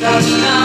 That's not